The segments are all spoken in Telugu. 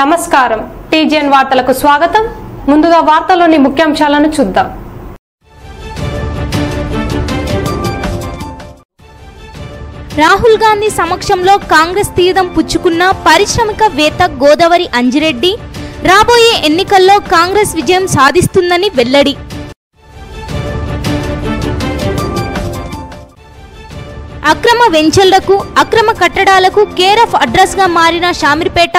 నమస్కారం. టీజీఎన్ వార్తలకు స్వాగతం. ముందుగా వార్తల్లోని ముఖ్యాంశాలను చూద్దాం. రాహుల్ గాంధీ సమక్షంలో కాంగ్రెస్ తీర్థం పుచ్చుకున్న పారిశ్రామికవేత్త గోదావరి అంజిరెడ్డి రాబోయే ఎన్నికల్లో కాంగ్రెస్ విజయం సాధిస్తుందని వెల్లడి. అక్రమ వెంచర్లకు అక్రమ కట్టడాలకు కేర్ ఆఫ్ అడ్రస్గా మారిన షామిర్పేట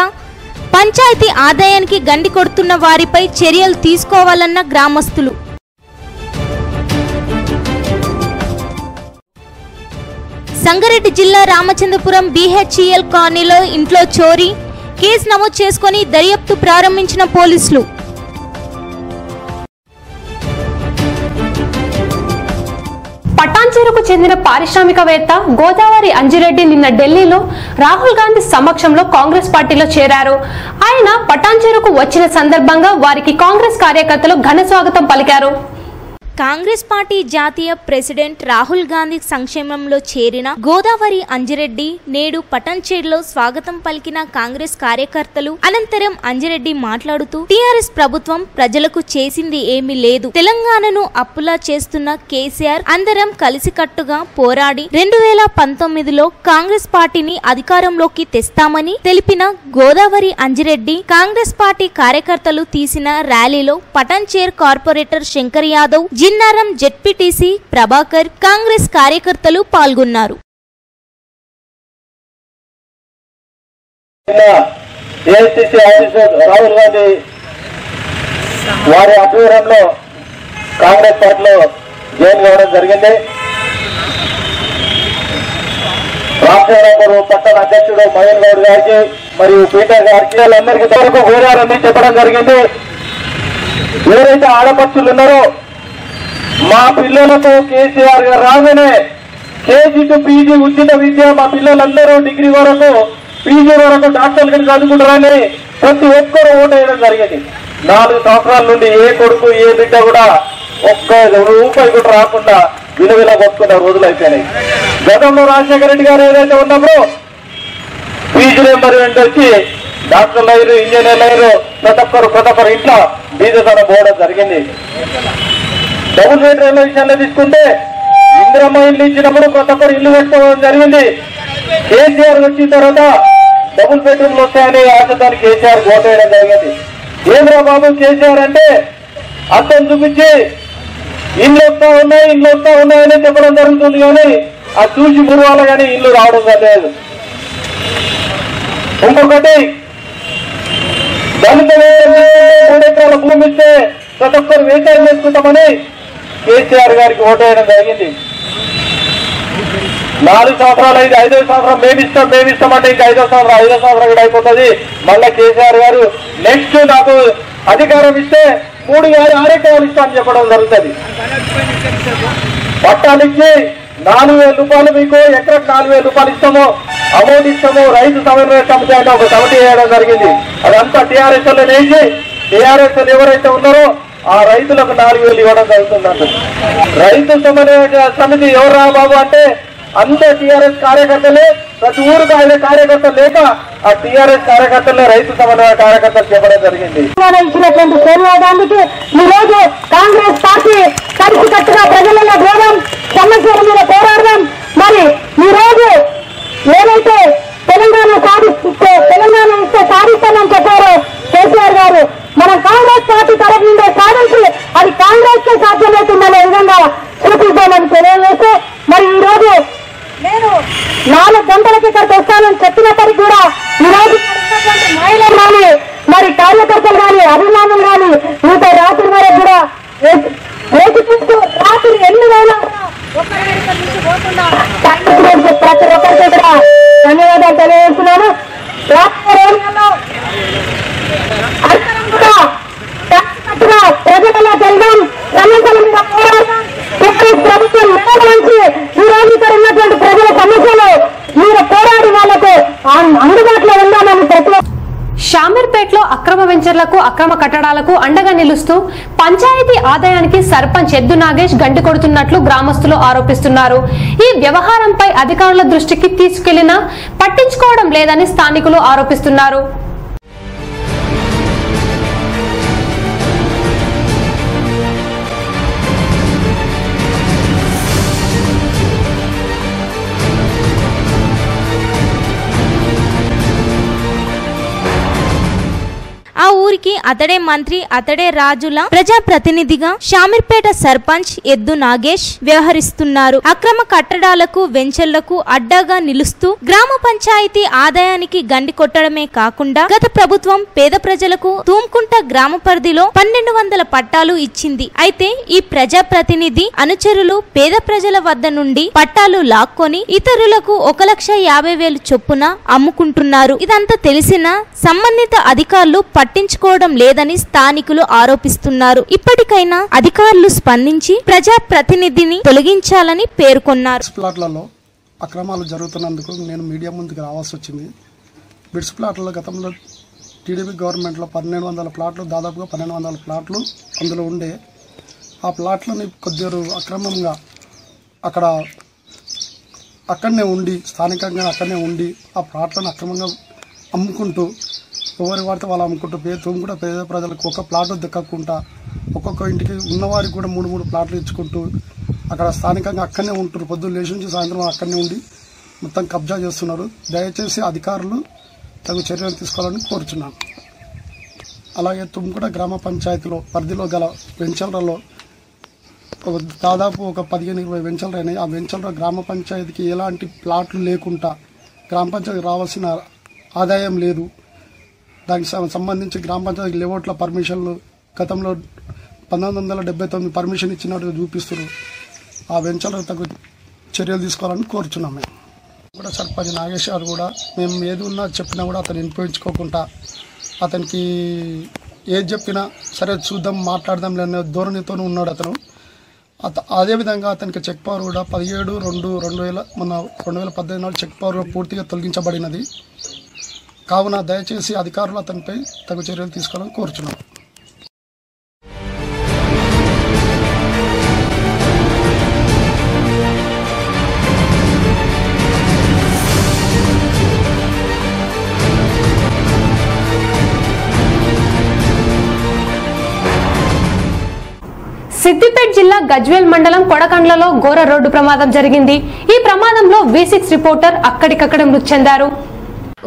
పంచాయతీ ఆదాయానికి గండి కొడుతున్న వారిపై చర్యలు తీసుకోవాలన్న గ్రామస్తులు. సంగారెడ్డి జిల్లా రామచంద్రపురం బీహెచ్ఈఎల్ కాలనీలో ఇంట్లో చోరీ కేసు నమోదు చేసుకొని దర్యాప్తు ప్రారంభించిన పోలీసులు. పటాన్చేరుకు చెందిన పారిశ్రామికవేత్త గోదావరి అంజిరెడ్డి నిన్న ఢిల్లీలో రాహుల్ గాంధీ సమక్షంలో కాంగ్రెస్ పార్టీలో చేరారు. ఆయన పటాన్చేరుకు వచ్చిన సందర్భంగా వారికి కాంగ్రెస్ కార్యకర్తలు ఘన స్వాగతం పలికారు. కాంగ్రెస్ పార్టీ జాతీయ ప్రెసిడెంట్ రాహుల్ గాంధీ సంక్షేమంలో చేరిన గోదావరి అంజిరెడ్డి నేడు పటంచేరులో స్వాగతం పలికిన కాంగ్రెస్ కార్యకర్తలు అనంతరం అంజిరెడ్డి మాట్లాడుతూ టీఆర్ఎస్ ప్రభుత్వం ప్రజలకు చేసింది ఏమీ లేదు. తెలంగాణను అప్పులా చేస్తున్న కేసీఆర్ అందరం కలిసికట్టుగా పోరాడి రెండు వేల పంతొమ్మిదిలో కాంగ్రెస్ పార్టీని అధికారంలోకి తెస్తామని తెలిపిన గోదావరి అంజిరెడ్డి కాంగ్రెస్ పార్టీ కార్యకర్తలు తీసిన ర్యాలీలో పటంచేర్ కార్పొరేటర్ శంకర్ యాదవ్ చిన్నారం జెడ్పీటీసీ ప్రభాకర్ కాంగ్రెస్ కార్యకర్తలు పాల్గొన్నారు. ఏఐసిసి ఆఫీసర్ రాహుల్ గాంధీ వారి ఆధ్వర్యంలో కాంగ్రెస్ పార్టీలో జాయిన్ కావడం జరిగింది. రామచంద్రపురం పట్టణ అధ్యక్షుడు మహేన్ గౌడ్ గారికి మరియు పీటర్ గారికి వాళ్ళందరికీ తరకు గోదావరి చెప్పడం జరిగింది. ఎవరైతే ఆడపక్షులు ఉన్నారో మా పిల్లలతో కేసీఆర్ గారు రాగానే కేజీ టు పీజీ ఉచిత విద్య మా పిల్లలందరూ డిగ్రీ వరకు పీజీ వరకు డాక్టర్లు కానీ చదువుకుంటారని ప్రతి ఒక్కరూ ఓటు వేయడం జరిగింది. నాలుగు సంవత్సరాల నుండి ఏ కొడుకు ఏ బిడ్డ కూడా ఒక్క రూపాయి కూడా రాకుండా విలువిలా కొట్టుకున్న రోజులు అయిపోయినాయి. గతంలో రాజశేఖర రెడ్డి గారు ఏదైతే ఉన్నప్పుడు ఫీజు రింబర్మెంట్ వచ్చి డాక్టర్లు అయ్యారు ఇంజనీర్లు అయ్యారు ప్రతి ఒక్కరు ప్రతి ఒక్కరు ఇంట్లో బీజతనం పోవడం జరిగింది. డబుల్ బెడ్రూమ్ల విషయంలో తీసుకుంటే ఇందిరమ్మ ఇల్లు ఇచ్చినప్పుడు ప్రతి ఇల్లు పెట్టుకోవడం జరిగింది. కేసీఆర్ వచ్చిన తర్వాత డబుల్ బెడ్రూమ్లు వస్తాయని ఆశతాన్ని కేసీఆర్ ఓటేయడం జరిగింది. ఏంద్రా బాబు కేసీఆర్ అంటే అర్థం చూపించి ఇల్లు వస్తా ఉన్నాయి ఇల్లు వస్తా ఉన్నాయని చెప్పడం జరుగుతుంది కానీ అది చూసి గురువాల కానీ ఇల్లు రావడం లేదు. ఇంకొకటి దళిత మూడు ఎకరాల భూమి ఇస్తే ప్రతి ఒక్కరు వ్యవసాయం చేసుకుంటామని కేసీఆర్ గారికి ఓటేయడం జరిగింది. నాలుగు సంవత్సరాలు ఐదు ఐదో సంవత్సరం మేమిస్తాం మేమిస్తాం అంటే ఇంకా ఐదో సంవత్సరం ఐదో సంవత్సరం కూడా అయిపోతుంది. మళ్ళీ కేసీఆర్ గారు నెక్స్ట్ నాకు అధికారం ఇస్తే మూడు వేల ఆరు ఎకరాలు ఇస్తామని చెప్పడం జరుగుతుంది. పట్టాలు ఇచ్చి నాలుగు వేల రూపాయలు మీకు ఎకరకు నాలుగు వేల రూపాయలు ఇస్తాము అమౌంట్ ఇస్తాము రైతు సమన్వయ సమితి అంటే ఒక కమిటీ వేయడం జరిగింది. అదంతా టీఆర్ఎస్లో వేసి టీఆర్ఎస్ ఎవరైతే ఉన్నారో ఆ రైతులకు నాలుగు వేలు ఇవ్వడం జరుగుతుందంట. రైతు సమన్వయ సమితి ఎవరు బాబు అంటే అందరు టీఆర్ఎస్ కార్యకర్తలే ప్రతి ఊరికి ఆయన కార్యకర్తలు లేక ఆ టీఆర్ఎస్ కార్యకర్తలే రైతు సమన్వయ కార్యకర్తలు చెప్పడం జరిగింది. తెలంగాణ ఇచ్చినటువంటి సోనియా గాంధీకి ఈ రోజు కాంగ్రెస్ పార్టీ కలిసికట్టుగా ప్రజలలో పోవడం సమస్యల మీద పోరాడడం. మరి ఈ రోజు ఏదైతే తెలంగాణ సాధిస్తే తెలంగాణ ఇస్తే సాధిస్తామని చెప్పారు కేసీఆర్ గారు మన కాంగ్రెస్ పార్టీ తరఫు నుండే సాధించి అది కాంగ్రెస్ కే సాధ్యమవుతుందనే విధంగా చూపిద్దామని తెలియజేస్తే మరి ఈ రోజు నేను నాలుగు గంటలకి ఇక్కడికి వస్తానని చెప్పినప్పటికీ కూడా ఈ రోజు మహిళలు కానీ మరి కార్యకర్తలు కానీ అభిమానులు కానీ ఇంత రాత్రి వరకు కూడా వేచి- చూస్తూ రాత్రి ఎన్ని వేల ప్రతి ఒక్కరికి కూడా ధన్యవాదాలు తెలియజేస్తున్నాను రాత్రి రోజులలో అందరం కూడా కలిసికట్టుగా ప్రజలలో వెళ్దాం సమస్యల మీద పోరాడదాం కాంగ్రెస్ ప్రభుత్వం మెడల నుంచి ఈ రోజు ఇక్కడ ఉన్నటువంటి ప్రజల సమస్యలు మీరు పోరాడి వాళ్ళకు అం- అందుబాటులో ఉందామని ప్రతి షామీర్పేటలో అక్రమ వెంచర్లకు అక్రమ కట్టడాలకు అండగా నిలుస్తూ పంచాయతీ ఆదాయానికి సర్పంచ్ ఎద్దు నాగేష్ గంటి కొడుతున్నట్లు గ్రామస్తులు ఆరోపిస్తున్నారు. ఈ వ్యవహారంపై అధికారుల దృష్టికి తీసుకెళ్ళినా పట్టించుకోవడం లేదని స్థానికులు ఆరోపిస్తున్నారు. గ్రామానికి అతడే మంత్రి అతడే రాజుల ప్రజా ప్రతినిధిగా షామీర్పేట సర్పంచ్ ఎద్దు నాగేష్ వ్యవహరిస్తున్నారు. అక్రమ కట్టడాలకు వెంచర్లకు అడ్డాగా నిలుస్తూ గ్రామ పంచాయతీ ఆదాయానికి గండి కొట్టడమే కాకుండా గత ప్రభుత్వం పేద ప్రజలకు తూమ్కుంట గ్రామ పరిధిలో పన్నెండు వందల పట్టాలు ఇచ్చింది. అయితే ఈ ప్రజా ప్రతినిధి అనుచరులు పేద ప్రజల వద్ద నుండి పట్టాలు లాక్కొని ఇతరులకు ఒక లక్ష యాభై వేలు చొప్పున అమ్ముకుంటున్నారు. ఇదంతా తెలిసిన సంబంధిత అధికారులు పట్టించుకో పట్టించుకోవడం లేదని స్థానికులు ఆరోపిస్తున్నారు. ఇప్పటికైనా అధికారులు స్పందించి ప్రజా ప్రతినిధిని తొలగించాలని పేర్కొన్నారు. ప్లాట్లలో అక్రమాలు జరుగుతున్నందుకు నేను మీడియా ముందుకు రావాల్సి వచ్చింది. బిడ్స్ ప్లాట్లలో గతంలో టీడీపీ గవర్నమెంట్లో పన్నెండు వందల ప్లాట్లు దాదాపుగా పన్నెండు వందల ప్లాట్లు అందులో ఉండే. ఆ ప్లాట్లని కొద్దిగా అక్రమంగా అక్కడ అక్కడనే ఉండి స్థానికంగా అక్కడనే ఉండి ఆ ప్లాట్లను అక్రమంగా అమ్ముకుంటూ ఎవరి వాడితే వాళ్ళు అమ్ముకుంటూ పేద కూడా పేద ప్రజలకు ఒక ప్లాట్ దక్కకుండా ఒక్కొక్క ఇంటికి ఉన్నవారికి కూడా మూడు మూడు ప్లాట్లు ఇచ్చుకుంటూ అక్కడ స్థానికంగా అక్కడనే ఉంటారు పొద్దున్న లేచి నుంచి సాయంత్రం అక్కడనే ఉండి మొత్తం కబ్జా చేస్తున్నారు. దయచేసి అధికారులు తగు చర్యలు తీసుకోవాలని కోరుచున్నాను. అలాగే తుమ్ముకూడ గ్రామ పంచాయతీలో పరిధిలో గల వెంచర్లలో ఒక దాదాపు ఒక పదిహేను ఇరవై వెంచర్లు అయినాయి. ఆ వెంచర్ల గ్రామ పంచాయతీకి ఎలాంటి ప్లాట్లు లేకుండా గ్రామ పంచాయతీ రావాల్సిన ఆదాయం లేదు. దానికి సంబంధించి గ్రామ పంచాయతీ లేఅవుట్ల పర్మిషన్లు గతంలో పంతొమ్మిది వందల డెబ్బై తొమ్మిది పర్మిషన్ ఇచ్చినట్టుగా చూపిస్తారు ఆ వెంచర్లకు తగు చర్యలు తీసుకోవాలని కోరుచున్నాం మేము. కూడా సర్పంచ్ నాగేష్ గారు కూడా మేము ఏది ఉన్నా చెప్పినా కూడా అతను వినిపించుకోకుండా అతనికి ఏది చెప్పినా సరే చూద్దాం మాట్లాడదాం లేని ధోరణితోనే ఉన్నాడు అతను. అత అదేవిధంగా అతనికి చెక్ పవర్ కూడా పదిహేడు రెండు రెండు వేల మన రెండు వేల పద్దెనిమిది నాడు చెక్ పవర్ పూర్తిగా తొలగించబడినది. కావున దయచేసి అధికారులు అతనిపై తగు చర్యలు తీసుకోవాలని కోరుచున్నాం. సిద్దిపేట జిల్లా గజ్వేల్ మండలం కొడకండ్లలో ఘోర రోడ్డు ప్రమాదం జరిగింది. ఈ ప్రమాదంలో వి సిక్స్ రిపోర్టర్ అక్కడికక్కడ మృతి చెందారు.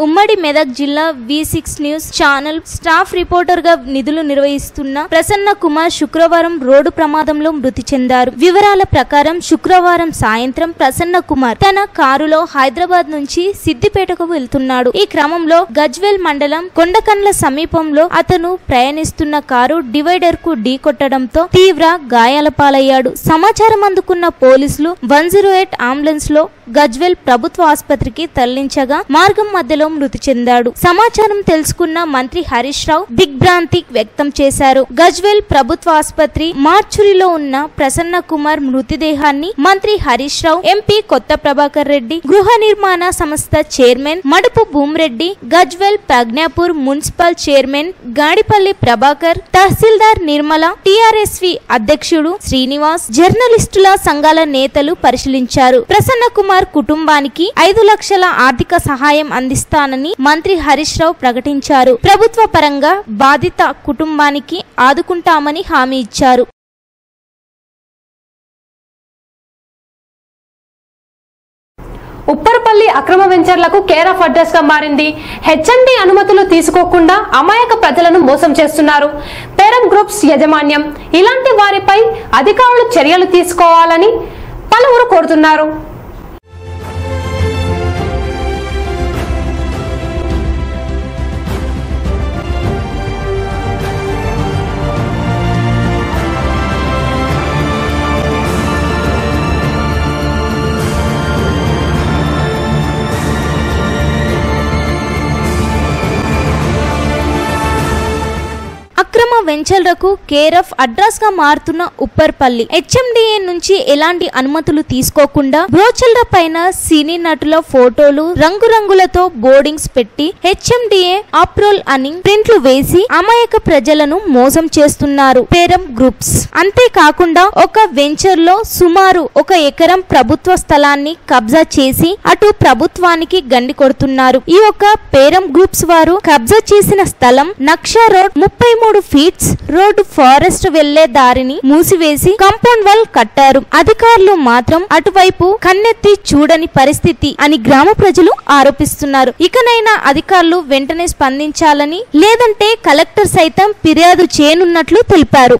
ఉమ్మడి మెదక్ జిల్లా V six news channel staff రిపోర్టర్గా నిధులు నిర్వహిస్తున్న ప్రసన్న కుమార్ శుక్రవారం రోడ్డు ప్రమాదంలో మృతి చెందారు. వివరాల ప్రకారం శుక్రవారం సాయంత్రం ప్రసన్న కుమార్ తన కారులో హైదరాబాద్ నుంచి సిద్దిపేటకు వెళ్తున్నాడు. ఈ క్రమంలో గజ్వేల్ మండలం కొండకండ్ల సమీపంలో అతను ప్రయాణిస్తున్న కారు డివైడర్కు ఢీకొట్టడంతో తీవ్ర గాయాల పాలయ్యాడు. సమాచారం అందుకున్న పోలీసులు వన్ జీరో ఎయిట్ అంబులెన్స్లో గజ్వేల్ ప్రభుత్వ ఆసుపత్రికి తరలించగా మార్గం మధ్యలో మృతి చెందాడు. సమాచారం తెలుసుకున్న మంత్రి హరీష్ రావు దిగ్భ్రాంతి వ్యక్తం చేశారు. గజ్వేల్ ప్రభుత్వ ఆసుపత్రి మార్చురిలో ఉన్న ప్రసన్న కుమార్ మృతదేహాన్ని మంత్రి హరీష్ రావు ఎంపీ కొత్త ప్రభాకర్ రెడ్డి గృహ నిర్మాణ సంస్థ chairman Madupu Bhoomireddy Gajwel Pragnapur municipal chairman Gadipalli Prabhakar తహసీల్దార్ నిర్మల టిఆర్ఎస్వి అధ్యక్షుడు శ్రీనివాస్ జర్నలిస్టుల సంఘాల నేతలు పరిశీలించారు. ప్రసన్న కుమార్ కుటుంబానికి ఐదు లక్షల ఆర్థిక సహాయం అందిస్తారు. చేస్తానని మంత్రి హరీష్ రావు ప్రకటించారు. ప్రభుత్వ పరంగా బాధిత కుటుంబానికి ఆదుకుంటామని హామీ ఇచ్చారు. ఉప్పరపల్లి అక్రమ వెంచర్లకు కేర్ ఆఫ్ అడ్రస్గా మారింది. హెచ్ఎండి అనుమతులు తీసుకోకుండా అమాయక ప్రజలను మోసం చేస్తున్నారు. పేరం గ్రూప్స్ యాజమాన్యం. ఇలాంటి వారిపై అధికారులు చర్యలు తీసుకోవాలని పలువురు కోరుతున్నారు. అక్రమ వెంచర్లకు కేరఫ్ అడ్రస్గా మారుతున్న ఉప్పర్పల్లి. హెచ్ఎండిఏ నుంచి ఎలాంటి అనుమతులు తీసుకోకుండా బ్రోచర్ల పైన సినీ నటుల ఫోటోలు రంగురంగులతో బోర్డింగ్స్ పెట్టి హెచ్ఎండిఏ అప్రోల్ అని ప్రింట్లు వేసి అమాయక ప్రజలను మోసం చేస్తున్నారు పేరం గ్రూప్స్. అంతేకాకుండా ఒక వెంచర్లో సుమారు ఒక ఎకరం ప్రభుత్వ స్థలాన్ని కబ్జా చేసి అటు ప్రభుత్వానికి గండి కొడుతున్నారు. ఈ యొక్క పేరం గ్రూప్స్ వారు కబ్జా చేసిన స్థలం నక్షా రోడ్ ముప్పై మూడు మూడు ఫీట్స్ రోడ్డు ఫారెస్ట్ వెళ్ళే దారిని మూసివేసి కాంపౌండ్ వాల్ కట్టారు. అధికారులు మాత్రం అటువైపు కన్నెత్తి చూడని పరిస్థితి అని గ్రామ ప్రజలు ఆరోపిస్తున్నారు. ఇకనైనా అధికారులు వెంటనే స్పందించాలని లేదంటే కలెక్టర్ సైతం ఫిర్యాదు చేయనున్నట్లు తెలిపారు.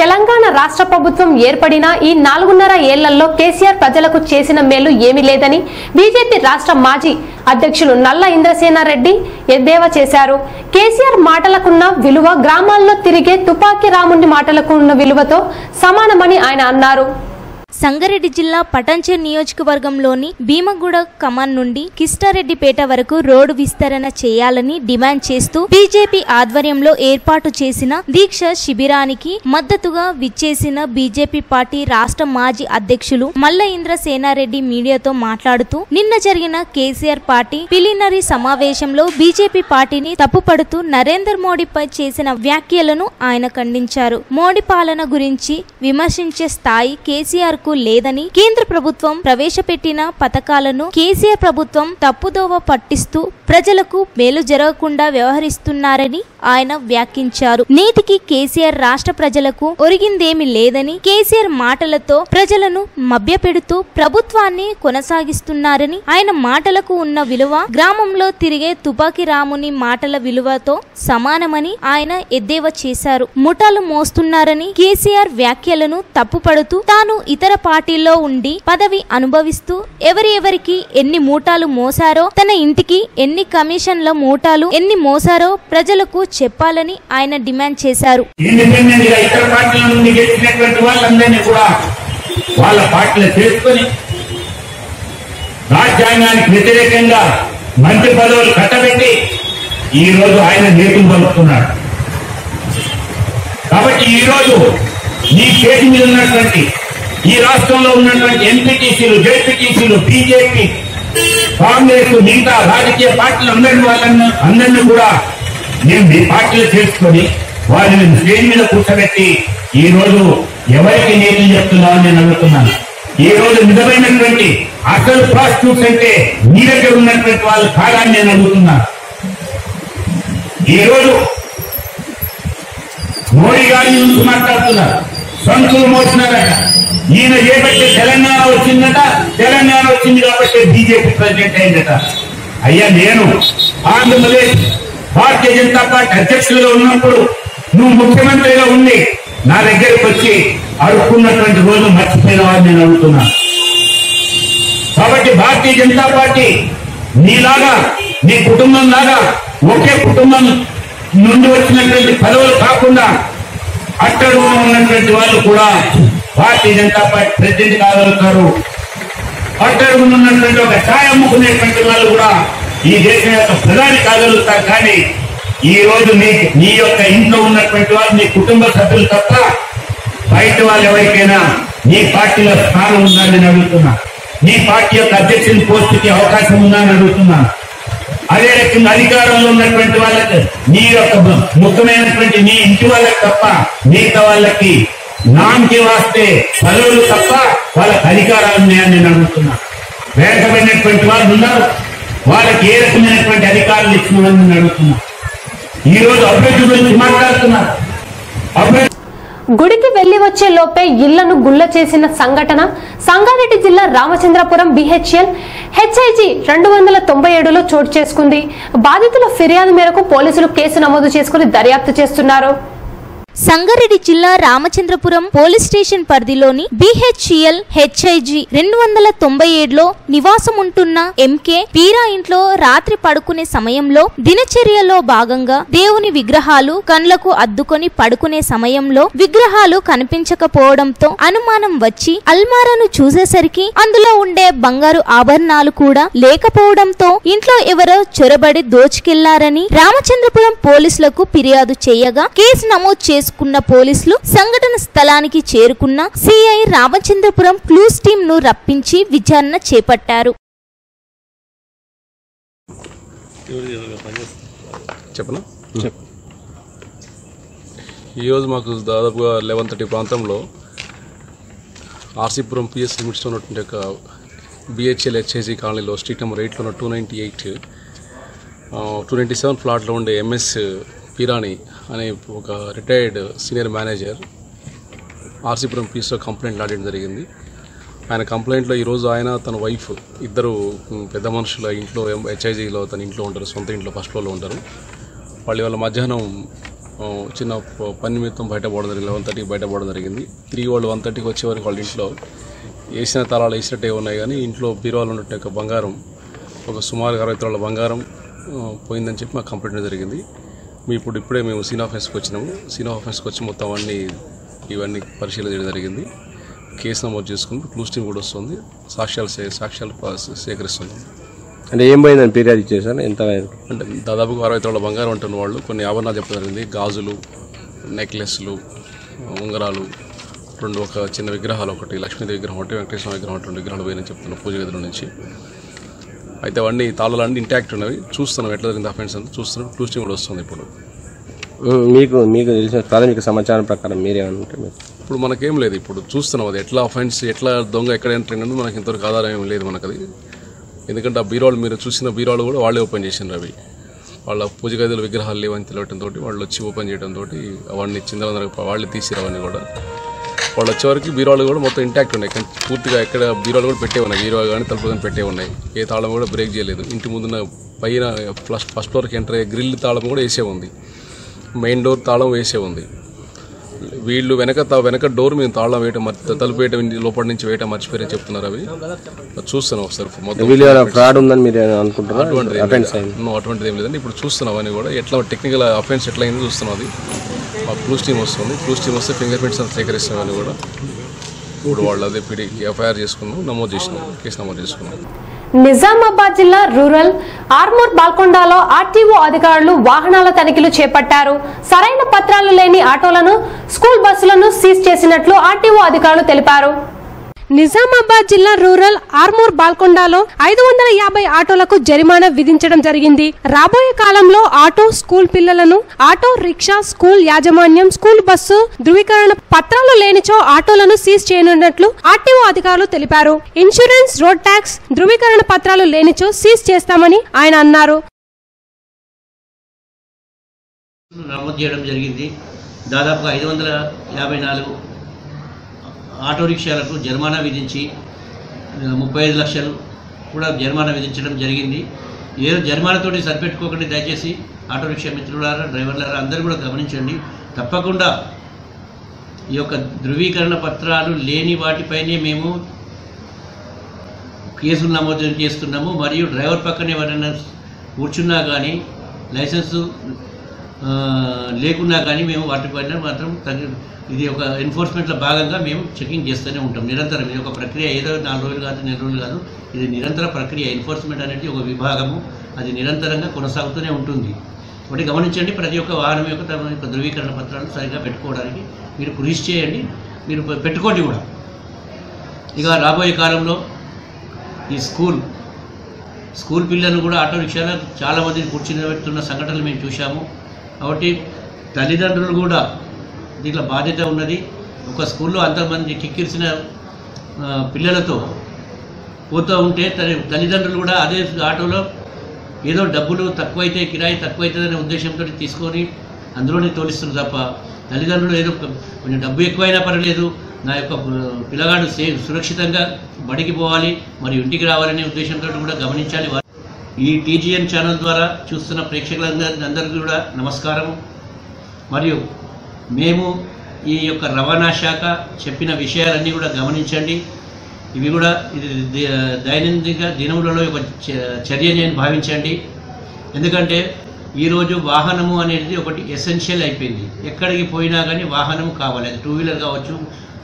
తెలంగాణ రాష్ట్ర ప్రభుత్వం ఏర్పడిన ఈ నాలుగున్నర ఏళ్ళలో కేసీఆర్ ప్రజలకు చేసిన మేలు ఏమీ లేదని బీజేపీ రాష్ట్ర మాజీ అధ్యక్షులు నల్ల ఇంద్రసేనారెడ్డి ఎద్దేవా చేశారు. కేసీఆర్ మాటలకున్న విలువ గ్రామాల్లో తిరిగే తుపాకీ రాముని మాటలకు ఉన్న విలువతో సమానమని ఆయన అన్నారు. సంగారెడ్డి జిల్లా పటాన్చేర్ నియోజకవర్గంలోని భీమగూడ కమాన్ నుండి కిష్టారెడ్డిపేట వరకు రోడ్డు విస్తరణ చేయాలని డిమాండ్ చేస్తూ బీజేపీ ఆధ్వర్యంలో ఏర్పాటు చేసిన దీక్ష శిబిరానికి మద్దతుగా విచ్చేసిన బీజేపీ పార్టీ రాష్ట్ర మాజీ అధ్యక్షులు మల్ల ఇంద్ర సేనారెడ్డి మీడియాతో మాట్లాడుతూ నిన్న జరిగిన కేసీఆర్ పార్టీ పిలినరీ సమావేశంలో బీజేపీ పార్టీని తప్పుపడుతూ నరేంద్ర మోడీపై చేసిన వ్యాఖ్యలను ఆయన ఖండించారు. మోడీ పాలన గురించి విమర్శించే స్థాయి కేసీఆర్ కు లేదని కేంద్ర ప్రభుత్వం ప్రవేశపెట్టిన పథకాలను కేసీఆర్ ప్రభుత్వం తప్పుదోవ పట్టిస్తూ ప్రజలకు మేలు జరగకుండా వ్యవహరిస్తున్నారని ఆయన వ్యాఖ్యించారు నేటికి కేసీఆర్ రాష్ట్ర ప్రజలకు ఒరిగిందేమి లేదని కేసీఆర్ మాటలతో ప్రజలను మభ్యపెడుతూ ప్రభుత్వాన్ని కొనసాగిస్తున్నారని ఆయన మాటలకు ఉన్న విలువ గ్రామంలో తిరిగే తుపాకి రాముని మాటల విలువతో సమానమని ఆయన ఎద్దేవా చేశారు. ముఠాలు మోస్తున్నారని కేసీఆర్ వ్యాఖ్యలను తప్పుపడుతూ తాను ఇతర పార్టీల్లో ఉండి పదవి అనుభవిస్తూ ఎవరి ఎవరికి ఎన్ని మూటాలు మోసారో తన ఇంటికి ఎన్ని ఎన్ని కమిషన్ల మూటాలు ఎన్ని మోసారో ప్రజలకు చెప్పాలని ఆయన డిమాండ్ చేశారు. వాళ్ళ పార్టీలు చేసుకొని రాజ్యాంగానికి వ్యతిరేకంగా మంత్రి పదవులు కట్టబెట్టి ఈ రోజు ఆయన నేతలు పలుకుతున్నాడు కాబట్టి ఈ రోజు నీ చేతి మీద ఉన్నటువంటి ఈ రాష్ట్రంలో ఉన్నటువంటి ఎంపీటీసీలు జెడ్పీటీసీలు బీజేపీ కాంగ్రెస్ మిగతా రాజకీయ పార్టీలు అందరిని వాళ్ళని అందరిని కూడా మేము మీ పార్టీలు చేసుకొని వారిని స్టేజ్ మీద కూర్చోబెట్టి ఈ రోజు ఎవరికి నేను చెప్తున్నావు నేను అడుగుతున్నాను. ఈ రోజు నిజమైనటువంటి అసలు ప్రాస్టిట్యూట్స్ అంటే మీ దగ్గర ఉన్నటువంటి వాళ్ళు కాదని నేను అడుగుతున్నాను. ఈ రోజు మోడీ గారి గురించి మాట్లాడుతున్నారు. సంతులు మోసినారట. ఈయన చేపట్టి తెలంగాణ వచ్చిందట? తెలంగాణ వచ్చింది కాబట్టి బీజేపీ ప్రెసిడెంట్ అయిందట. అయ్యా నేను ఆంధ్రప్రదేశ్ భారతీయ జనతా పార్టీ అధ్యక్షులుగా ఉన్నప్పుడు నువ్వు ముఖ్యమంత్రిగా ఉండి నా దగ్గరికి వచ్చి అడుక్కున్నటువంటి రోజు మర్చిపోయిన వారిని నేను అడుగుతున్నా. కాబట్టి భారతీయ జనతా పార్టీ నీలాగా నీ కుటుంబం లాగా ఒకే కుటుంబం నుండి వచ్చినటువంటి పదవులు కాకుండా అట్టడుగున ఉన్నటువంటి వాళ్ళు కూడా భారతీయ జనతా పార్టీ ప్రెసిడెంట్ కాగలుగుతారు. అట్టడుగున ఉన్నటువంటి ఒక ఛాయ అమ్ముకునేటువంటి వాళ్ళు కూడా ఈ దేశం యొక్క ప్రధాని కాగలుగుతారు. కానీ ఈ రోజు నీ నీ యొక్క ఇంట్లో ఉన్నటువంటి వాళ్ళు నీ కుటుంబ సభ్యులు తప్ప బయట వాళ్ళు ఎవరికైనా నీ పార్టీలో స్థానం ఉందని నేను అడుగుతున్నా. నీ పార్టీ యొక్క అధ్యక్షుని పోస్టుకి అవకాశం ఉందని అడుగుతున్నాను అదే రకంగా అధికారంలో ఉన్నటువంటి వాళ్ళకి నీ యొక్క ముఖ్యమైనటువంటి నీ ఇంటి వాళ్ళకి తప్ప మిగతా వాళ్ళకి నామకి వాస్తే పదవులు తప్ప వాళ్ళకి అధికారాలు ఉన్నాయని నేను అడుగుతున్నా వేటబడినటువంటి వాళ్ళు ఉన్నారు. వాళ్ళకి ఏ రకమైనటువంటి అధికారాలు ఇచ్చినామని నేను అడుగుతున్నా ఈ రోజు అభివృద్ధి గురించి మాట్లాడుతున్నారు అభివృద్ధి గుడికి వెళ్ళి వచ్చే లోపే ఇళ్ళను గుల్ల చేసిన సంఘటన. సంగారెడ్డి జిల్లా రామచంద్రపురం బిహెచ్ఎల్ హెచ్ఐజి రెండు వందల తొంభై ఏడులో చోటు చేసుకుంది. బాధితుల ఫిర్యాదు మేరకు పోలీసులు కేసు నమోదు చేసుకుని దర్యాప్తు చేస్తున్నారు. సంగారెడ్డి జిల్లా రామచంద్రపురం పోలీస్ స్టేషన్ పరిధిలోని బిహెచ్ఎల్ హెచ్ఐజి రెండు వందల తొంభై ఏడులో నివాసం ఉంటున్న ఎంకే పీరా ఇంట్లో రాత్రి పడుకునే సమయంలో దినచర్యలో భాగంగా దేవుని విగ్రహాలు కండ్లకు అద్దుకొని పడుకునే సమయంలో విగ్రహాలు కనిపించకపోవడంతో అనుమానం వచ్చి అల్మారాను చూసేసరికి అందులో ఉండే బంగారు ఆభరణాలు కూడా లేకపోవడంతో ఇంట్లో ఎవరో చొరబడి దోచుకెళ్ళారని రామచంద్రపురం పోలీసులకు ఫిర్యాదు చేయగా కేసు నమోదు చేసుకున్న పోలీసులు సంఘటన స్థలానికి చేరుకున్న సిఐ రామచంద్రపురం క్లూస్ టీం ను రప్పించి విచారణ చేపట్టారు. చెప్పనా? ఈరోజు మాకు దాదాపుగా లెవెన్ థర్టీ ప్రాంతంలో ఆర్సీపురం పిఎస్ లిమిట్స్లో ఉన్నటువంటి ఒక బిహెచ్ఎల్ హెచ్ఐజీ కాలనీలో స్ట్రీట్ నెంబర్ ఎయిట్లో ఉన్న two ninety eight two ninety seven ఫ్లాట్లో ఉండే ఎంఎస్ పిరాణి అనే ఒక రిటైర్డ్ సీనియర్ మేనేజర్ ఆర్సీపురం పీస్లో కంప్లైంట్ లాడడం జరిగింది. ఆయన కంప్లైంట్లో ఈరోజు ఆయన తన వైఫ్ ఇద్దరు పెద్ద మనుషుల ఇంట్లో హెచ్ఐజీలో తన ఇంట్లో ఉంటారు సొంత ఇంట్లో ఫస్ట్ ఫ్లోర్లో ఉంటారు. వాళ్ళు వాళ్ళ మధ్యాహ్నం చిన్న పని నిమిత్తం బయట పోవడం జరిగింది. లెవెన్ థర్టీకి బయట పోవడం జరిగింది. తిరిగి వాళ్ళు వన్ థర్టీకి వచ్చే వరకు వాళ్ళ ఇంట్లో వేసిన తరాలు వేసినట్టే ఉన్నాయి కానీ ఇంట్లో బీరువాలు ఉన్నట్టు ఒక బంగారం ఒక సుమారు అరవై తులాల బంగారం పోయిందని చెప్పి మాకు కంప్లైంట్ జరిగింది. మీ ఇప్పుడు ఇప్పుడే మేము సీన్ ఆఫీస్కి వచ్చినాము. సీన్ ఆఫీస్కి వచ్చి మొత్తం అన్ని ఇవన్నీ పరిశీలన చేయడం జరిగింది. కేసు నమోదు చేసుకుని క్లూస్ టీం కూడా వస్తుంది. సాక్ష్యాలు సే- సాక్ష్యాలు సేకరిస్తుంది. అంటే ఏం పోయిందని ఫిర్యాదు ఇచ్చేసారు ఎంత అంటే దాదాపుగా అరవై తోళ్ళ బంగారం అంటున్న వాళ్ళు కొన్ని ఆభరణాలు చెప్పడం జరిగింది. గాజులు నెక్లెస్లు ఉంగరాలు రెండు ఒక చిన్న విగ్రహాలు ఒకటి లక్ష్మీదేవి విగ్రహం ఒకటి వెంకటేశ్వర విగ్రహం ఒకటి రెండు విగ్రహాలు పోయినని చెప్తున్నారు పూజ గదిలో నుంచి. అయితే అవన్నీ తాళాలు అన్నీ ఇంటాక్ట్ ఉన్నవి. చూస్తున్నాం ఎట్లా జరిగింది అఫెన్స్ అంతా. చూస్తున్నాం. క్లూస్ టీం కూడా వస్తుంది ఇప్పుడు. మీకు మీకు తెలిసిన ప్రాథమిక సమాచారం ప్రకారం మీరేమనుకుంటే మీరు ఇప్పుడు మనకేం లేదు. ఇప్పుడు చూస్తున్నాం అది. ఎట్లా అఫెన్స్ ఎట్లా దొంగ ఎక్కడ ఎంటర్ అయినది మనకి ఇంతవరకు ఆధారం ఏం లేదు మనకు అది. ఎందుకంటే ఆ బీరోలు మీరు చూసిన బీరోలు కూడా వాళ్ళే ఓపెన్ చేసినారు అవి. వాళ్ళ పూజ గదిలో విగ్రహాలు లేవని తెలియటంతో వాళ్ళు వచ్చి ఓపెన్ చేయడంతో అవన్నీ చిందర వాళ్ళే తీసిరు అవన్నీ కూడా. వాళ్ళు వచ్చేవరకు బీరోలు కూడా మొత్తం ఇంటాక్ట్ ఉన్నాయి. కానీ పూర్తిగా ఎక్కడ బీరోలు కూడా పెట్టే ఉన్నాయి. బీరో కానీ తలుపులు కానీ పెట్టే ఉన్నాయి. ఏ తాళం కూడా బ్రేక్ చేయలేదు. ఇంటి ముందున్న పైన ఫస్ట్ ఫస్ట్ ఫ్లోర్కి ఎంటర్ అయ్యే గ్రిల్ తాళం కూడా వేసే ఉంది. మెయిన్ డోర్ తాళం వేసే ఉంది. వీళ్ళు వెనక వెనక డోర్ మేము తాళం వేయటం మర్చి- తలుపు వేయటం లోపల నుంచి వేయటం మర్చిపోయారని చెప్తున్నారు అవి. చూస్తున్నాం ఒకసారి ఫ్రాడ్ ఉందని మీరు అటువంటిది అటువంటిది ఏం లేదండి. ఇప్పుడు చూస్తున్నాం అని కూడా. ఎట్లా టెక్నికల్ అఫెన్స్ ఎట్లా అయిందో చూస్తున్నాం అది. మా క్లూస్ టీమ్ వస్తుంది. క్లూస్ టీమ్ వస్తే ఫింగర్ ప్రింట్స్ అంతా సేకరిస్తామని కూడా. ఇప్పుడు వాళ్ళు అదే పిడి ఎఫ్ఐఆర్ చేసుకున్నాం నమోదు చేసినాం కేసు నమోదు చేసుకున్నాం. నిజామాబాద్ జిల్లా రూరల్ ఆర్మూర్ బాల్కొండలో ఆర్టీఓ అధికారులు వాహనాల తనిఖీలు చేపట్టారు. సరైన పత్రాలు లేని ఆటోలను స్కూల్ బస్సులను సీజ్ చేసినట్లు ఆర్టీఓ అధికారులు తెలిపారు. నిజామాబాద్ జిల్లా రూరల్ ఆర్మూర్ బాల్కొండలో ఐదు వందల యాభై ఆటోలకు జరిమానా విధించడం జరిగింది. రాబోయే కాలంలో ఆటో స్కూల్ పిల్లలను ఆటో రిక్షా స్కూల్ యాజమాన్యం స్కూల్ బస్సు ధృవీకరణ పత్రాలు లేనిచో ఆటోలను సీజ్ చేయనున్నట్లు ఆర్టీఓ అధికారులు తెలిపారు. ఇన్సూరెన్స్ రోడ్ ట్యాక్స్ ధృవీకరణ పత్రాలు లేనిచో సీజ్ చేస్తామని ఆయన అన్నారు. నమోదు చేయడం జరిగింది. దాదాపుగా ఐదు వందల యాభై నాలుగు ఆటో రిక్షాలకు జరిమానా విధించి ముప్పై ఐదు లక్షలు కూడా జరిమానా విధించడం జరిగింది. ఏ జరిమానాతోటి సరిపెట్టుకోకండి దయచేసి ఆటో రిక్షా మిత్రులారా డ్రైవర్లారా అందరూ కూడా గమనించండి. తప్పకుండా ఈ యొక్క ధృవీకరణ పత్రాలు లేని వాటిపైనే మేము కేసులు నమోదు చేస్తున్నాము. మరియు డ్రైవర్ పక్కన ఎవరైనా కూర్చున్నా కానీ లైసెన్సు లేకున్నా కానీ మేము వాటిపైన మాత్రం తగి ఇది ఒక ఎన్ఫోర్స్మెంట్లో భాగంగా మేము చెకింగ్ చేస్తూనే ఉంటాం. నిరంతరం ఇది ఒక ప్రక్రియ ఏదో నాలుగు రోజులు కాదు నెల రోజులు కాదు ఇది నిరంతర ప్రక్రియ. ఎన్ఫోర్స్మెంట్ అనేది ఒక విభాగము అది నిరంతరంగా కొనసాగుతూనే ఉంటుంది. ఒకటి గమనించండి ప్రతి ఒక్క వాహనం యొక్క తమ యొక్క ధృవీకరణ పత్రాలు సరిగ్గా పెట్టుకోవడానికి మీరు కృషి చేయండి మీరు పెట్టుకోండి కూడా. ఇక రాబోయే కాలంలో ఈ స్కూల్ స్కూల్ పిల్లలను కూడా ఆటో రిక్షాలో చాలామందిని కూర్చుని సంఘటనలు మేము చూసాము కాబట్టి తల్లిదండ్రులు కూడా దీంట్లో బాధ్యత ఉన్నది. ఒక స్కూల్లో అంతమంది కిక్కిరిసిన పిల్లలతో పోతూ ఉంటే తల్లిదండ్రులు కూడా అదే ఆటోలో ఏదో డబ్బులు తక్కువైతే కిరాయి తక్కువైతుందనే ఉద్దేశంతో తీసుకొని అందులోనే తోలిస్తున్నారు తప్ప తల్లిదండ్రులు ఏదో కొంచెం డబ్బు ఎక్కువైనా పర్లేదు నా యొక్క పిల్లగాడు సే సురక్షితంగా బడికి పోవాలి మరియు ఇంటికి రావాలనే ఉద్దేశంతో కూడా గమనించాలి. ఈ టీజీఎన్ ఛానల్ ద్వారా చూస్తున్న ప్రేక్షకులందరి కూడా నమస్కారం మరియు మేము ఈ యొక్క రవాణా శాఖ చెప్పిన విషయాలన్నీ కూడా గమనించండి. ఇవి కూడా ఇది దైనందిక దినములలో ఒక చ- చర్య నేను భావించండి. ఎందుకంటే ఈరోజు వాహనము అనేది ఒకటి ఎసెన్షియల్ అయిపోయింది. ఎక్కడికి పోయినా కానీ వాహనం కావాలి అది టూ వీలర్ కావచ్చు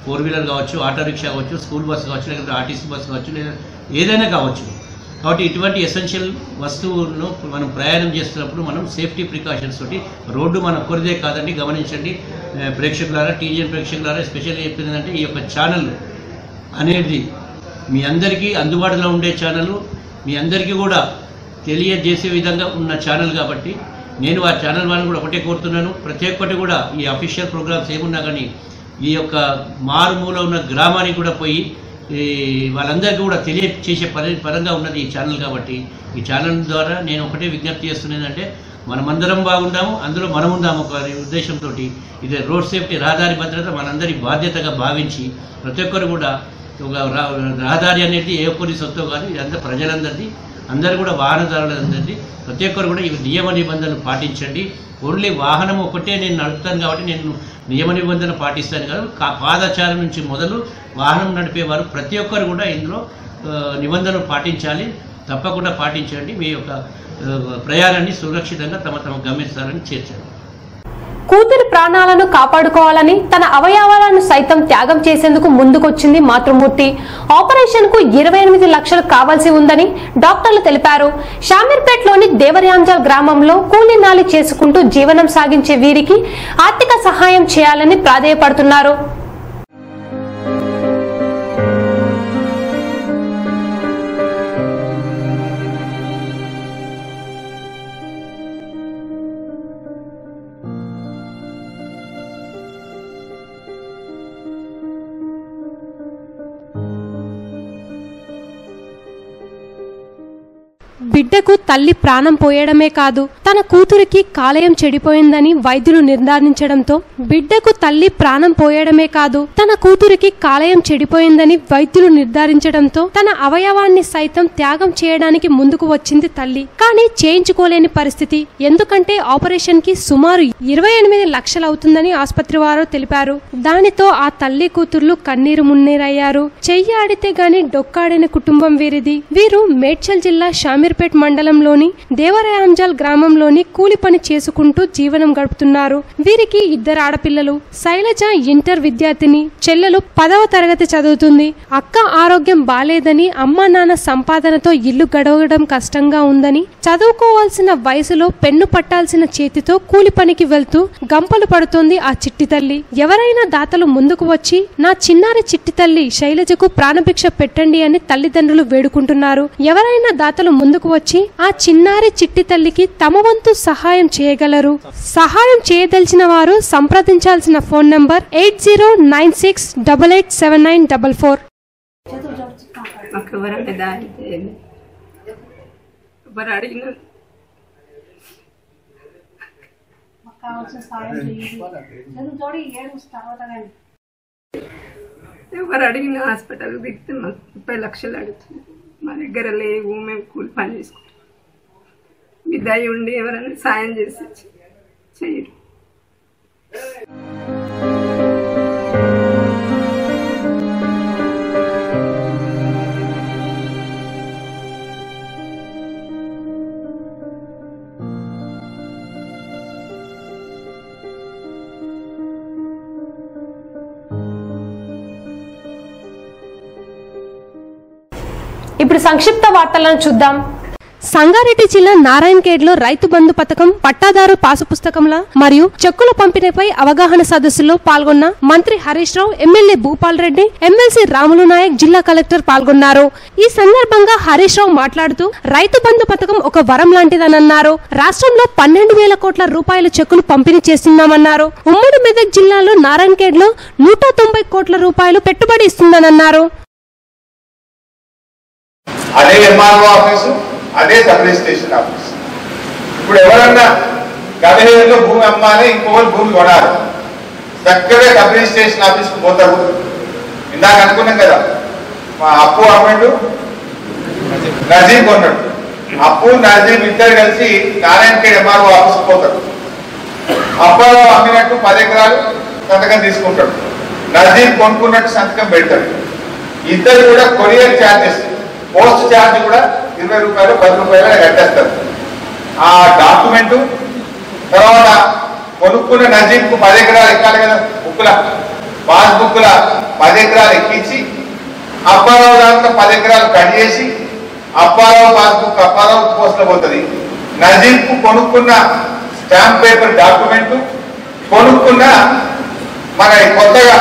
ఫోర్ వీలర్ కావచ్చు ఆటో రిక్షా కావచ్చు స్కూల్ బస్ కావచ్చు లేకపోతే ఆర్టీసీ బస్ కావచ్చు లేదా ఏదైనా కావచ్చు. కాబట్టి ఇటువంటి ఎసెన్షియల్ వస్తువులను మనం ప్రయాణం చేస్తున్నప్పుడు మనం సేఫ్టీ ప్రికాషన్స్ తోటి రోడ్డు మన ఒక్కరిదే కాదండి గమనించండి. ప్రేక్షకులారా టీజీఎన్ ప్రేక్షకులారా స్పెషల్గా చెప్పింది అంటే ఈ యొక్క ఛానల్ అనేది మీ అందరికీ అందుబాటులో ఉండే ఛానల్ మీ అందరికీ కూడా తెలియజేసే విధంగా ఉన్న ఛానల్ కాబట్టి నేను ఆ ఛానల్ వాళ్ళని కూడా ఒకటే కోరుతున్నాను. ప్రతి ఒక్కటి కూడా ఈ అఫీషియల్ ప్రోగ్రామ్స్ ఏమున్నా కానీ ఈ యొక్క మారుమూల ఉన్న గ్రామానికి కూడా పోయి ఈ వాళ్ళందరికీ కూడా తెలియచేసే పరి పరంగా ఉన్నది ఈ ఛానల్ కాబట్టి ఈ ఛానల్ ద్వారా నేను ఒకటే విజ్ఞప్తి చేస్తున్నానంటే మనమందరం బాగుండాము అందులో మనం ఉందాము ఒక ఉద్దేశంతో ఇది రోడ్ సేఫ్టీ రహదారి భద్రత మనందరి బాధ్యతగా భావించి ప్రతి ఒక్కరు కూడా ఒక రా- రహదారి అనేది ఏ ఒక్కరి సొత్తు కాదు ఇదంతా ప్రజలందరిది అందరూ కూడా వాహనదారులందరిది ప్రతి ఒక్కరు కూడా ఈ నియమ నిబంధనలు పాటించండి. ఓన్లీ వాహనం ఒకటే నేను నడుపుతాను కాబట్టి నేను నియమ నిబంధన పాటిస్తాను కాదు. కా- పాదచారి నుంచి మొదలు వాహనం నడిపేవారు ప్రతి ఒక్కరు కూడా ఇందులో నిబంధనలు పాటించాలి. తప్పకుండా పాటించండి. మీ యొక్క ప్రయాణాన్ని సురక్షితంగా తమ తమ గమ్యస్థానాన్ని చేర్చండి కూతురి ప్రాణాలను కాపాడుకోవాలని తన అవయవాలను సైతం త్యాగం చేసేందుకు ముందుకొచ్చింది మాతృమూర్తి. ఆపరేషన్కు ఇరవై ఎనిమిది లక్షలు కావాల్సి ఉందని డాక్టర్లు తెలిపారు. షామీర్పేట్లోని దేవరయాంజల్ గ్రామంలో కూలీనాలి చేసుకుంటూ జీవనం సాగించే వీరికి ఆర్థిక సహాయం చేయాలని ప్రాధేయపడుతున్నారు. బిడ్డకు తల్లి ప్రాణం పోయడమే కాదు తన కూతురికి కాలేయం చెడిపోయిందని వైద్యులు నిర్ధారించడంతో బిడ్డకు తల్లి ప్రాణం పోయడమే కాదు తన కూతురికి కాలేయం చెడిపోయిందని వైద్యులు నిర్ధారించడంతో తన అవయవాన్ని సైతం త్యాగం చేయడానికి ముందుకు వచ్చింది తల్లి. కానీ చేయించుకోలేని పరిస్థితి. ఎందుకంటే ఆపరేషన్కి సుమారు ఇరవై ఎనిమిది లక్షలు అవుతుందని ఆసుపత్రి వారు తెలిపారు. దానితో ఆ తల్లి కూతుర్లు కన్నీరు మున్నీరయ్యారు. చెయ్యి ఆడితే గాని డొక్కాడిన కుటుంబం వీరిది. వీరు మేడ్చల్ జిల్లా షామీర్పేట్ మండలంలోని దేవరాయాంజల్ గ్రామంలోని కూలి పని చేసుకుంటూ జీవనం గడుపుతున్నారు. వీరికి ఇద్దరు ఆడపిల్లలు. శైలజ ఇంటర్ విద్యార్థిని. చెల్లెలు పదవ తరగతి చదువుతుంది. అక్క ఆరోగ్యం బాలేదని అమ్మా నాన్న సంపాదనతో ఇల్లు గడవడం కష్టంగా ఉందని చదువుకోవాల్సిన వయసులో పెన్ను పట్టాల్సిన చేతితో కూలి పనికి వెళ్తూ గంపలు పడుతోంది ఆ చిట్టి తల్లి. ఎవరైనా దాతలు ముందుకు వచ్చి నా చిన్నారి చిట్టి తల్లి శైలజకు ప్రాణభిక్ష పెట్టండి అని తల్లిదండ్రులు వేడుకుంటున్నారు. ఎవరైనా దాతలు ముందుకు వచ్చి ఆ చిన్నారి చిట్టి తల్లికి తమ వంతు సహాయం చేయగలరు. సహాయం చేయదలిచిన వారు సంప్రదించాల్సిన phone number eight zero nine six double eight seven nine double four. ఎవరు అడిగిన ఎవరు అడిగిన హాస్పిటల్ దిగితే మాకు ముప్పై లక్షలు అడుగుతుంది. మా దగ్గర లేవు మేము కూలి పని చేసుకుంటాం. మీ దయ ఉండి ఎవరైనా సాయం చేసి చెయ్యరు ఇప్పుడు సంక్షిప్త వార్తలను చూద్దాం. సంగారెడ్డి జిల్లా నారాయణఖేడ్లో రైతు బంధు పథకం పట్టాదారు పాసు పుస్తకంల మరియు చెక్కుల పంపిణీపై అవగాహన సదస్సులో పాల్గొన్న మంత్రి హరీష్ రావు ఎమ్మెల్యే భూపాల్ రెడ్డి ఎమ్మెల్సీ రాములు నాయక్ జిల్లా కలెక్టర్ పాల్గొన్నారు. ఈ సందర్భంగా హరీష్ రావు మాట్లాడుతూ రైతు బంధు పథకం ఒక వరం లాంటిదనన్నారు. రాష్ట్రంలో పన్నెండు వేల కోట్ల రూపాయల చెక్కులు పంపిణీ చేస్తున్నామన్నారు. ఉమ్మడి మెదక్ జిల్లాలో నారాయణఖేడ్లో నూట తొంభై కోట్ల రూపాయలు పెట్టుబడి ఇస్తుందనన్నారు. అదే ఎంఆర్ఓ ఆఫీసు అదే సబ్ రిజిస్ట్రేషన్ ఆఫీస్. ఇప్పుడు ఎవరన్నా గదహేలో భూమి అమ్మాలి ఇంకోటి భూమి కొనాలి. చక్కగా సబ్ రిజిస్ట్రేషన్ ఆఫీస్కి పోతారు ఇందాక అనుకున్నాం కదా మా అప్పు అమ్మాడు నజీబ్ కొన్నాడు. అప్పు నజీబ్ ఇద్దరు కలిసి నారాయణఖేడ్ ఎంఆర్ఓ ఆఫీస్కి పోతారు. అప్పారావు అమ్మినట్టు పది ఎకరాలు సంతకం తీసుకుంటాడు. నజీబ్ కొనుక్కున్నట్టు సంతకం పెడతాడు. ఇద్దరు కూడా కొరియర్ ఛార్జెస్ పోస్ట్ ఛార్జ్ కూడా ఇరవై రూపాయలు పది రూపాయలు కట్టేస్తారు. ఆ డాక్యుమెంటు తర్వాత కొనుక్కున్న నజీబ్కు పది ఎకరాలు ఎక్కాలి కదా బుక్కుల పాస్బుక్ల పది ఎకరాలు ఎక్కించి అప్పారావు దాంట్లో పది ఎకరాలు కట్ చేసి అప్పారావు పాస్బుక్ అప్పారావు పోస్ట్లో పోతుంది. నజీబ్కు కొనుక్కున్న స్టాంప్ పేపర్ డాక్యుమెంటు కొనుక్కున్న మన కొత్తగా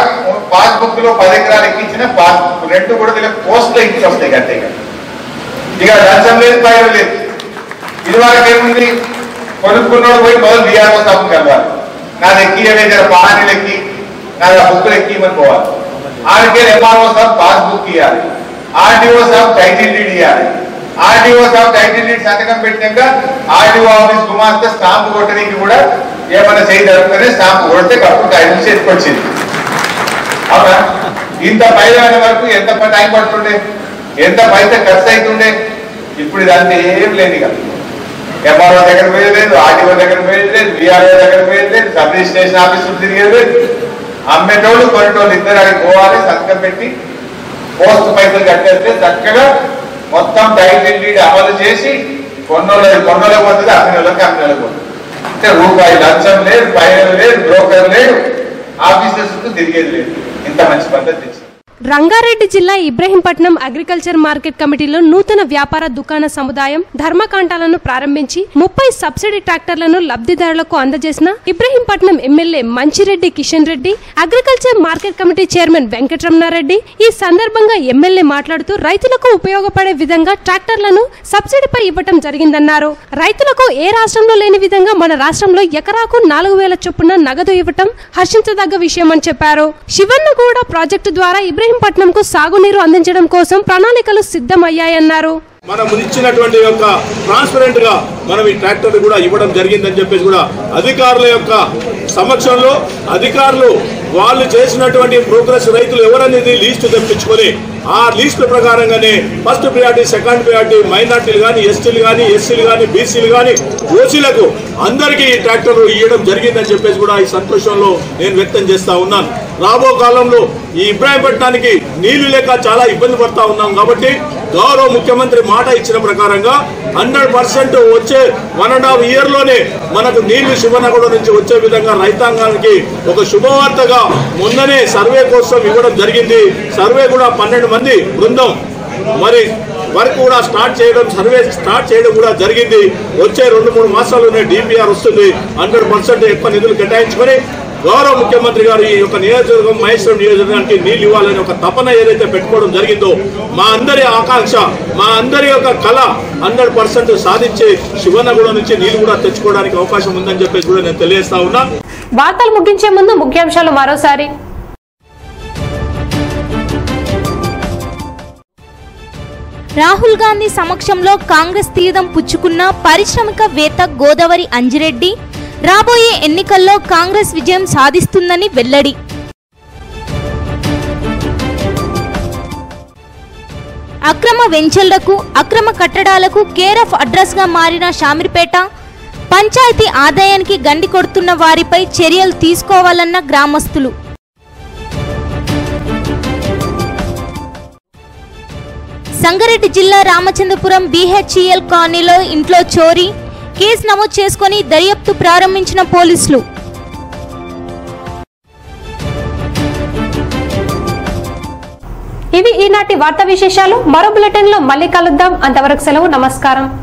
పాస్బుక్లో పది ఎకరాలు ఎక్కించిన పాస్బుక్ రెండు కూడా వీళ్ళకి పోస్ట్లో ఇంటికి వస్తాయి అంతే ఇక. లంచం లేదు పైరు లేదు. ఇది వరకు ఏముంది? కొనుక్కున్నాడు పోయి మొదలు బీఆర్ఓ సాబ్ కలవాలి. నా ఎక్కి అనేది జర పానీలు ఎక్కి నాది ఆ బుక్కులు ఎక్కి ఇవ్వని పోవాలి. ఆడికే ఎంఆర్ఓ సాబ్ పాస్బుక్ ఇవ్వాలి ఆర్డీఓ సాబ్ టైటిల్ డీడ్ ఇవ్వాలి ఆర్డీఓ సాబ్ టైటిల్ డీడ్ సంతకం పెట్టినాక ఆర్డీఓ ఆఫీస్ గుమాస్తా స్టాంప్ కొట్టడానికి కూడా ఏమైనా చేయి జరుగుతుంది స్టాంప్ కొడితే అప్పుడు టైటిల్ చేతికొచ్చింది అవునా? ఇంత పైన వరకు ఎంత టైం పడుతుండే? ఎంత పైతే ఖర్చు అవుతుండే ఇప్పుడు ఇదంతా ఏం లేదు ఇక ఎంఆర్ఓ దగ్గర పోయలేదు ఆర్టీఓ దగ్గర పోయేది లేదు విఆర్ఓ దగ్గర పోయేది లేదు సబ్ రిజిస్ట్రేషన్ ఆఫీసులు తిరిగేది లేదు అమ్మేటోళ్ళు కొనేటోళ్ళు ఇద్దరు అక్కడికి పోవాలి సంతకం పెట్టి పోస్ట్ పైసలు కట్టేస్తే చక్కగా మొత్తం టైటిల్ డీడ్ అమలు చేసి కొన్నోళ్ళ కొన్నోళ్ళకి పోతుంది అమ్మిన వాళ్ళకి అమ్మిన వాళ్ళకి పోతుంది అంటే రూపాయి లంచం లేదు పైన లేదు బ్రోకర్ లేదు. ఆఫీసర్స్ తిరిగేది లేదు. ఇంత మంచి పద్ధతి రంగారెడ్డి జిల్లా ఇబ్రహీంపట్నం అగ్రికల్చర్ మార్కెట్ కమిటీలో నూతన వ్యాపార దుకాణ సముదాయం ధర్మకాంటాలను ప్రారంభించి ముప్పై సబ్సిడీ ట్రాక్టర్లను లబ్ధిదారులకు అందజేసిన Ibrahimpatnam MLA Manchireddy Kishan Reddy agriculture market committee chairman Venkataramanareddy ఈ సందర్భంగా ఎమ్మెల్యే మాట్లాడుతూ రైతులకు ఉపయోగపడే విధంగా ట్రాక్టర్లను సబ్సిడీపై ఇవ్వటం జరిగిందన్నారు. రైతులకు ఏ రాష్ట్రంలో లేని విధంగా మన రాష్ట్రంలో ఎకరాకు నాలుగు వేల చొప్పున నగదు ఇవ్వటం హర్షించదగ్గ విషయమని చెప్పారు. శివన్నగూడ ప్రాజెక్టు ద్వారా ఇబ్రహీంపట్నంకు సాగునీరు అందించడం కోసం ప్రణాళికలు సిద్ధమయ్యాయన్నారు. మనం ఇచ్చినటువంటి యొక్క ట్రాన్స్పరెంట్గా మనం ఈ ట్రాక్టర్ కూడా ఇవ్వడం జరిగిందని చెప్పేసి కూడా అధికారుల యొక్క సమక్షంలో అధికారులు వాళ్ళు చేసినటువంటి ప్రోగ్రెస్ రైతులు ఎవరనేది లీస్టు తెప్పించుకొని ఆ లిస్టు ప్రకారంగానే ఫస్ట్ ప్రియారిటీ సెకండ్ ప్రియారిటీ మైనార్టీలు కానీ ఎస్టీలు కానీ ఎస్సీలు కానీ బీసీలు కానీ ఓసీలకు అందరికీ ఈ ట్రాక్టర్లు ఇవ్వడం జరిగిందని చెప్పేసి కూడా ఈ సంతోషంలో నేను వ్యక్తం చేస్తా ఉన్నాను. రాబో కాలంలో ఈ ఇబ్రాహీంపట్నానికి నీళ్ళు లేక చాలా ఇబ్బంది పడతా ఉన్నాం కాబట్టి గౌరవ ముఖ్యమంత్రి మాట ఇచ్చిన ప్రకారంగా హండ్రెడ్ పర్సెంట్ వచ్చే వన్ అండ్ హాఫ్ ఇయర్లోనే మనకు నీళ్ళు శివనగూడ నుంచి వచ్చే విధంగా రైతాంగానికి ఒక శుభవార్తగా మొన్ననే సర్వే కోసం ఇవ్వడం జరిగింది. సర్వే కూడా పన్నెండు మంది బృందం. మరి వర్క్ కూడా స్టార్ట్ చేయడం సర్వే స్టార్ట్ చేయడం కూడా జరిగింది. వచ్చే రెండు మూడు మాసాల్లోనే డిపిఆర్ వస్తుంది. హండ్రెడ్ పర్సెంట్ ఎక్కువ నిధులు కేటాయించుకొని గౌరవ ముఖ్యమంత్రి గారు ఈ యొక్క నియోజకవర్గం మహేశ్వరం నియోజకవర్గానికి నీళ్ళు ఇవ్వాలని ఒక తపన ఏదైతే పెట్టుకోవడం జరిగిందో మా అందరి ఆకాంక్ష మా అందరి యొక్క కళ హండ్రెడ్ పర్సెంట్ సాధించి శివనగూడ నుంచి నీళ్ళు కూడా తెచ్చుకోవడానికి అవకాశం ఉందని చెప్పేసి కూడా నేను తెలియజేస్తా ఉన్నా. వార్తలు ముగించే ముందు ముఖ్యాంశాలు మరోసారి. రాహుల్ గాంధీ సమక్షంలో కాంగ్రెస్ తీర్థం పుచ్చుకున్న పారిశ్రామికవేత్త గోదావరి అంజిరెడ్డి రాబోయే ఎన్నికల్లో కాంగ్రెస్ విజయం సాధిస్తుందని వెల్లడి. అక్రమ వెంచర్లకు అక్రమ కట్టడాలకు కేర్ ఆఫ్ అడ్రస్గా మారిన షామిర్పేట పంచాయతీ ఆదాయానికి గండి కొడుతున్న వారిపై చర్యలు తీసుకోవాలన్న గ్రామస్తులు. సంగారెడ్డి జిల్లా రామచంద్రపురం బీహెచ్ఈఎల్ కాలనీలో ఇంట్లో చోరీ కేసు నమోదు చేసుకుని దర్యాప్తు ప్రారంభించిన పోలీసులు. ఇవి ఈనాటి వార్తా విశేషాలు. మరో బులెటిన్లో మళ్ళీ కలుద్దాం. అంతవరకు సెలవు నమస్కారం.